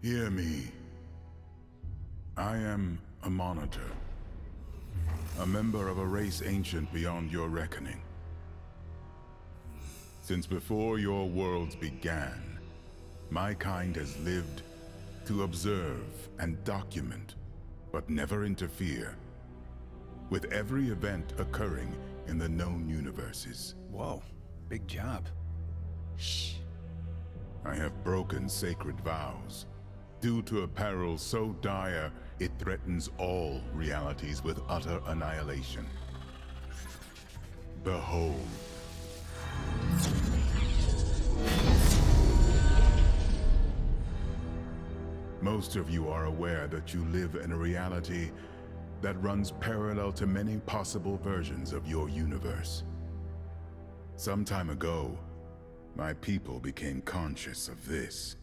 Hear me. I am a monitor. A member of a race ancient beyond your reckoning. Since before your worlds began, my kind has lived to observe and document, but never interfere, with every event occurring in the known universes. Whoa, big job. Shh. I have broken sacred vows, due to a peril so dire it threatens all realities with utter annihilation. Behold. Most of you are aware that you live in a reality that runs parallel to many possible versions of your universe. Some time ago, my people became conscious of this.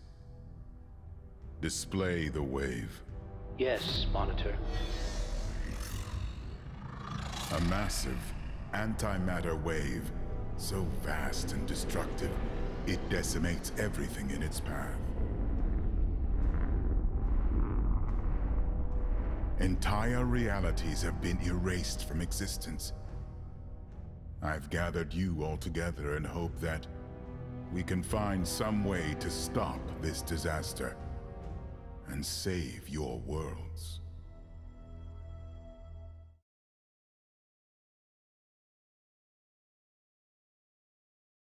Display the wave. Yes, Monitor. A massive antimatter wave, so vast and destructive, it decimates everything in its path. Entire realities have been erased from existence. I've gathered you all together in hope that we can find some way to stop this disaster and save your worlds.